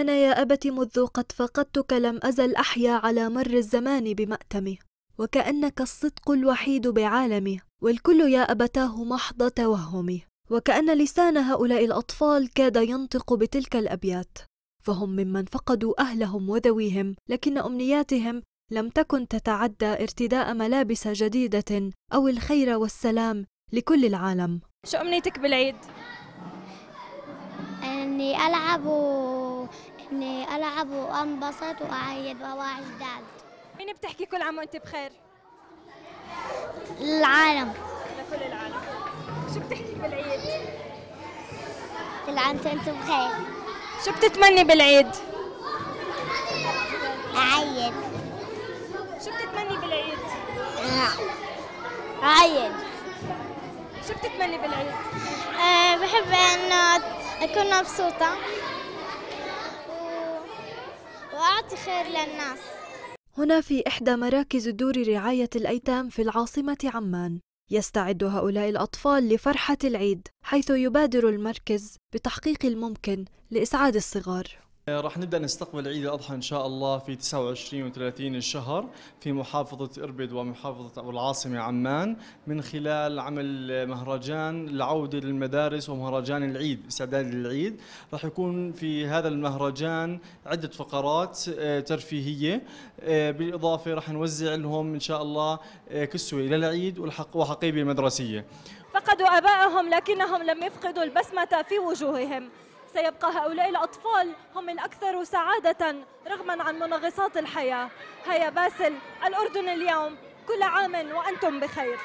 أنا يا أبت مذ قد فقدتك لم أزل أحيا على مر الزمان بمأتمي وكأنك الصدق الوحيد بعالمي والكل يا أبتاه محض توهمي وكأن لسان هؤلاء الأطفال كاد ينطق بتلك الأبيات فهم ممن فقدوا أهلهم وذويهم لكن أمنياتهم لم تكن تتعدى ارتداء ملابس جديدة أو الخير والسلام لكل العالم شو أمنيتك بالعيد؟ إني ألعب و... إني ألعب وأنبسط وأعيد واواعي جداد مين بتحكي كل عام وأنت بخير؟ العالم لكل العالم شو بتحكي بالعيد؟ كل عام وأنتم بخير شو بتتمني بالعيد؟ أعيد شو بتتمني بالعيد؟ أعيد شو بتتمني بالعيد؟ أه بحب إنه أكون مبسوطة و... واعطي خير للناس. هنا في إحدى مراكز دور رعاية الأيتام في العاصمة عمان. يستعد هؤلاء الأطفال لفرحة العيد حيث يبادر المركز بتحقيق الممكن لإسعاد الصغار. راح نبدأ نستقبل عيد الأضحى إن شاء الله في 29 و30 الشهر في محافظة إربد ومحافظة أبو العاصمة عمان من خلال عمل مهرجان العوده للمدارس ومهرجان العيد استعداد للعيد. راح يكون في هذا المهرجان عدة فقرات آه، ترفيهية. آه، بالإضافة راح نوزع لهم إن شاء الله آه، كسوة للعيد وحقيبة مدرسية. فقدوا آبائهم لكنهم لم يفقدوا البسمة في وجوههم. سيبقى هؤلاء الأطفال هم الأكثر سعادة رغما عن منغصات الحياة. هيا باسل الأردن اليوم كل عام وأنتم بخير.